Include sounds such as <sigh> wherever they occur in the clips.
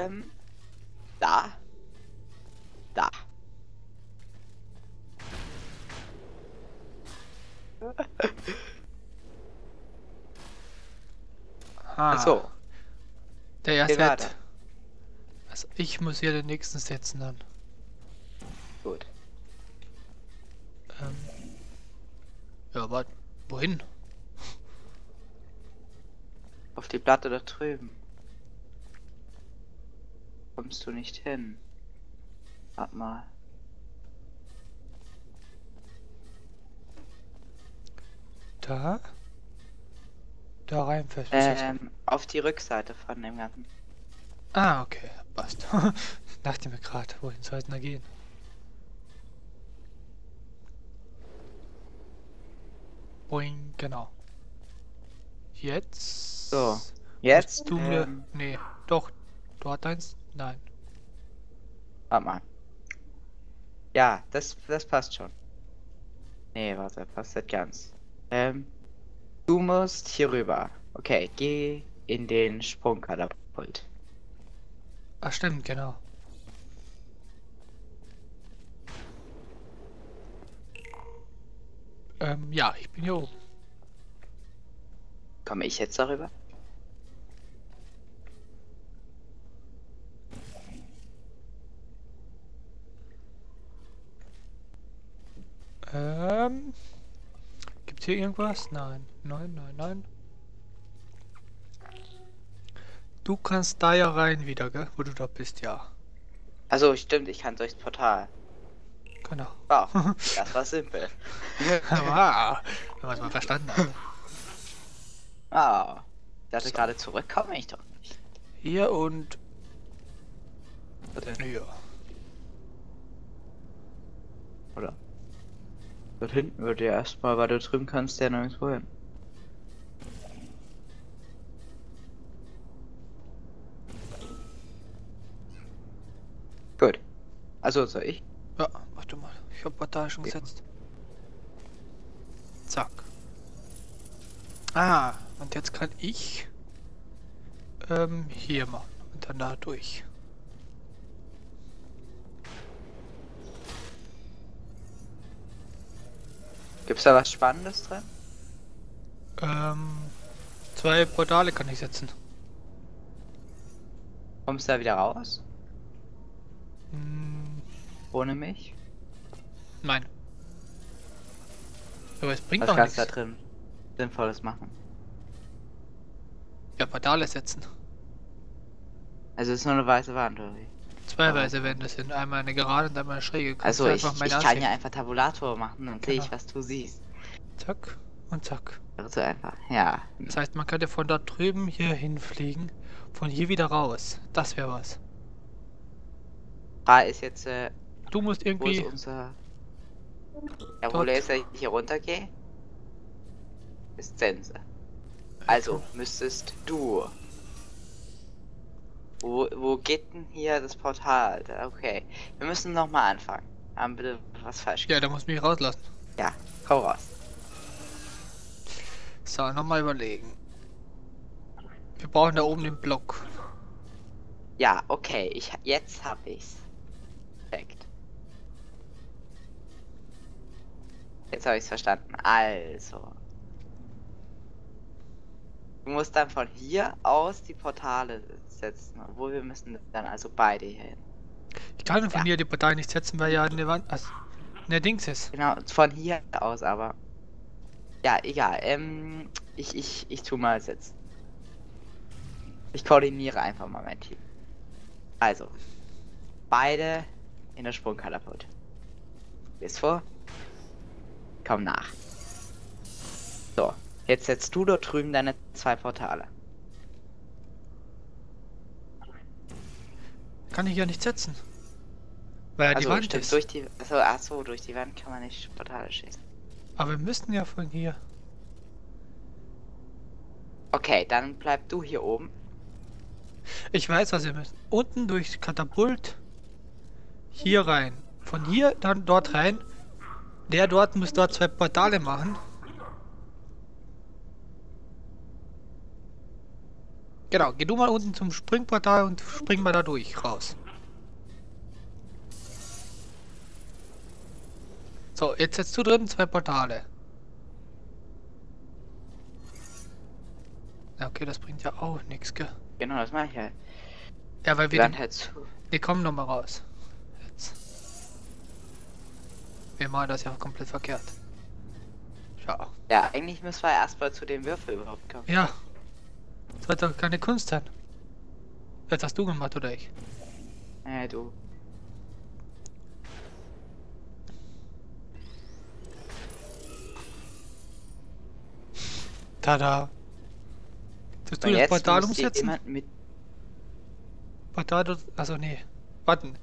Ähm, da. Da. <laughs> Ah, Achso, Der erste weiter. Also ich muss hier den nächsten setzen dann. gut. Ähm, ja, aber wohin? Auf die Platte da drüben. Kommst du nicht hin? Warte mal. Da? Da rein fest. Ähm, auf die Rückseite von dem Ganzen. Ah, okay, passt. <laughs> Dachte mir gerade, wohin soll es denn da gehen? Boing, genau. Jetzt. So, Jetzt? Du mir. Ähm, Nee, doch. Du hast eins? Nein. warte mal. Ja, das, das passt schon. Nee, warte, passt nicht ganz. Ähm, du musst hier rüber. Okay, geh in den Sprungkatapult. Ah, stimmt, genau. Ähm, ja, ich bin hier oben. Komme ich jetzt darüber? Ähm. Gibt's hier irgendwas? Nein. Nein, nein, nein. Du kannst da ja rein wieder, gell? Wo du da bist, ja. Also stimmt, ich kann durchs Portal. Genau. Wow, <laughs> das war simpel. wow. Wenn man es mal verstanden hat. Wow. Ich dachte So. gerade zurückkomme ich doch nicht. Hier und. Warte, Ja. oder? Dort hinten würde ja erstmal, weil du drüben kannst, der nirgendwo hin. Gut. Also soll ich? Ja, warte mal. Ich hab Portal schon Ja. gesetzt. Zack. Ah, und jetzt kann ich ähm, hier machen und dann da durch. Gibt's da was Spannendes drin? Ähm, zwei Portale kann ich setzen. Kommst du da wieder raus? Hm, Ohne mich? nein. Aber es bringt Was doch kannst du da nichts. drin Sinnvolles machen? Ja, Portale setzen. Also es ist nur eine weiße Wand, oder wie? Zwei Weise Wände sind einmal eine gerade und einmal eine schräge. Kannst Also ich, ich kann ja einfach Tabulator machen, dann sehe ich, Genau. was du siehst. Zack und zack. Also einfach, ja. Das heißt, man könnte von dort drüben hier hinfliegen, von hier wieder raus. Das wäre was. Da ist jetzt, äh, Du musst wo irgendwie. ist unser... Ja, wo ist er hier runtergehe? Ist Sense. Also, müsstest du... Wo, wo geht denn hier das Portal? Da- Okay, wir müssen nochmal anfangen. Haben bitte was falsch Ja, da muss mich rauslassen. Ja, komm raus. So, nochmal überlegen. Wir brauchen da oben den Block. Ja, okay, ich, jetzt hab ich's. Perfekt. Jetzt habe ich's verstanden. Also. Du musst dann von hier aus die Portale setzen. Obwohl wir müssen dann also beide hier hin. Ich kann von Ja. hier die Partei nicht setzen, weil ja eine Wand. Also, ne Dings ist. Genau, von hier aus aber. Ja, egal. Ähm, ich, ich, ich tu mal setzen. Ich koordiniere einfach mal mein Team. Also, beide in der Sprungkatapult. Bis vor. Komm nach. Jetzt setzt du dort drüben deine zwei Portale. Kann ich ja nicht setzen. Weil ja die also, Wand stimmt, ist. durch die. Achso, ach so, durch die Wand kann man nicht Portale schießen. Aber wir müssten ja von hier. Okay, dann bleib du hier oben. Ich weiß, was wir müssen. Unten durch Katapult. Hier rein. Von hier dann dort rein. Der dort muss dort zwei Portale machen. Genau, geh du mal unten zum Springportal und spring mal da durch, raus. So, jetzt setzt du drin zwei Portale. Ja, okay, das bringt ja auch nichts, gell? Genau, das mache ich halt. Ja, weil Wir den, halt zu. wir kommen noch mal raus. Jetzt. Wir machen das ja komplett verkehrt. Schau. Ja, eigentlich müssen wir erstmal zu dem Würfel überhaupt kommen. Ja. Das wird doch keine Kunst sein. Jetzt hast du gemacht, oder ich? Äh, du. Tada. Sollst du das Portal umsetzen? mit. Portal, dort- also nee. Warten.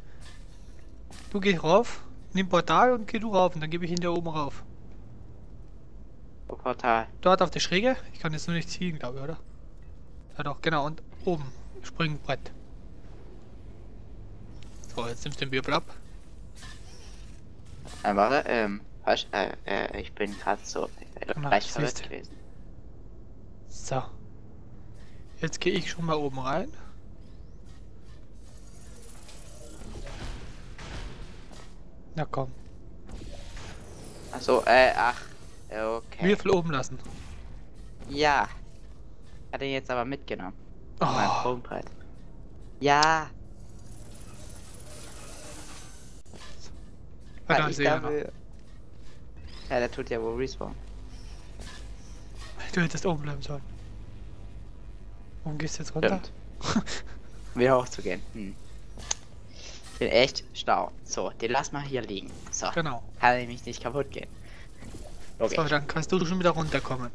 Du geh rauf, nimm Portal und geh du rauf und dann gebe ich ihn da oben rauf. Portal. Dort auf der Schräge. Ich kann jetzt nur nicht ziehen, glaube ich, oder? Ja doch, genau. Und oben. Springbrett. So, jetzt nimmst du den Wirbel ab. Äh, warte, ähm, falsch, äh, äh, ich bin gerade so äh, Genau, leicht verwirrt gewesen. So. Jetzt gehe ich schon mal oben rein. Na komm. Achso, äh, ach, äh, okay. Würfel oben lassen. Ja. Hat er jetzt aber mitgenommen. Mein Oh. Ja. ah, da weil ist ich ja dafür- Ja, der tut ja wohl Respawn. Du hättest oben bleiben sollen. Warum gehst du jetzt runter? <laughs> Wieder hochzugehen. Hm. Bin echt stau. So, den lass mal hier liegen. So, Genau. kann nämlich nicht kaputt gehen. Okay, So, dann kannst du schon wieder runterkommen.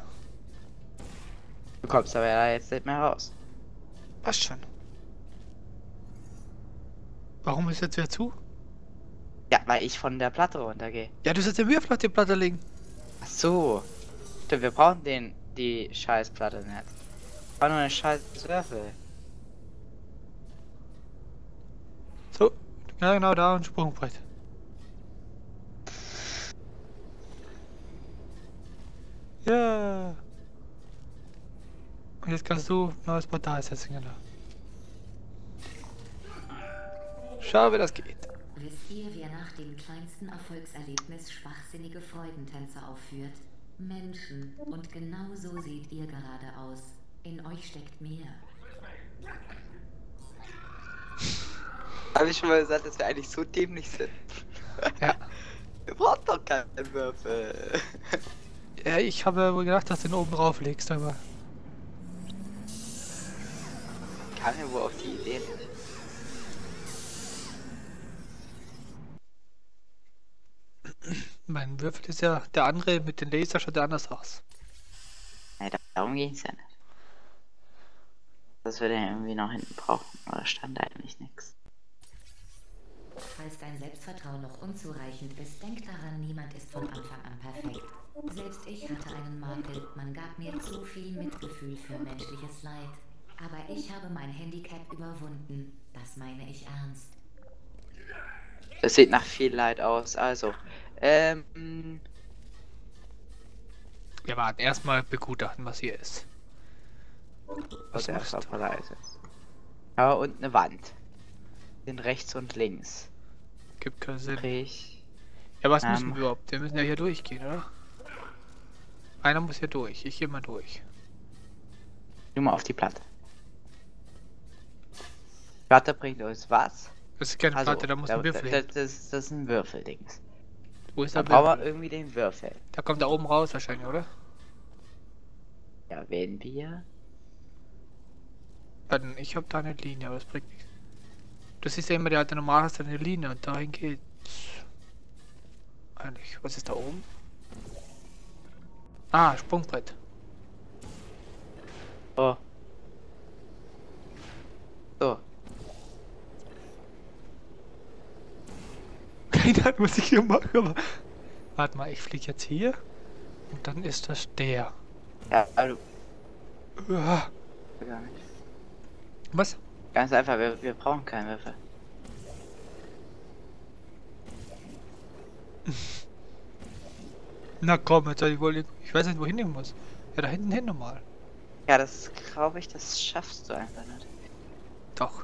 Du kommst aber ja jetzt nicht mehr raus. Passt schon. Warum ist jetzt wieder zu? Ja, weil ich von der Platte runtergehe. Ja, du sollst den Würfel auf die Platte legen. Ach so. Stimmt, wir brauchen den, die Scheißplatte nicht. War nur eine scheiß Würfel. So, ja genau da und Sprungbrett. Ja. Und jetzt kannst du neues Portal setzen, genau. Schau, wie das geht. Wisst ihr, wer nach dem kleinsten Erfolgserlebnis schwachsinnige Freudentänze aufführt? Menschen. Und genau so seht ihr gerade aus. In euch steckt mehr. <laughs> Habe ich schon mal gesagt, dass wir eigentlich so dämlich sind? Ja. <laughs> Wir brauchen doch keinen Würfel. Ja, ich habe wohl gedacht, dass du den oben drauf legst, aber. Wohl auf die Idee nicht. Mein Würfel ist ja der andere mit den Laser schaut ja anders aus. Nee, da- darum ging's ja nicht. Dass wir den irgendwie noch hinten brauchen. Oder stand eigentlich nichts. Falls dein Selbstvertrauen noch unzureichend ist, denk daran, niemand ist von Anfang an perfekt. Selbst ich hatte einen Makel. Man gab mir zu viel Mitgefühl für menschliches Leid. Aber ich habe mein Handicap überwunden. Das meine ich ernst. Das sieht nach viel Leid aus. Also, ähm, Wir warten erstmal begutachten, was hier ist. Was was erst machst auf der Reise ist. Ja, und eine Wand. Sind rechts und links. Gibt keinen Sinn. Sprich, Ja, was Ähm. müssen wir überhaupt? Wir müssen ja hier durchgehen, oder? Einer muss hier durch. Ich gehe mal durch. nur mal auf die Platte. Platte bringt uns was? Das ist keine Also, Platte, da muss ein Würfel da, hin. das, das ist ein Würfeldings. Wo ist Da der Würfel? irgendwie den Würfel. Da kommt da oben raus wahrscheinlich, oder? Ja, wenn wir. Dann, ich habe da eine Linie, aber das bringt nichts. Du siehst ja immer, der alte normal hast eine Linie und dahin geht's. Eigentlich, was ist da oben? Ah, Sprungbrett. Oh. Ahnung, was ich hier mache, aber. Warte mal, ich fliege jetzt hier. Und dann ist das der. Ja, also. Uah. Gar nicht. Was? Ganz einfach, wir, wir brauchen keinen Würfel. <laughs> Na komm, jetzt soll ich wohl. Ich weiß nicht, wohin ich muss. Ja, da hinten hin nochmal. Ja, das glaube ich, das schaffst du einfach nicht. Doch.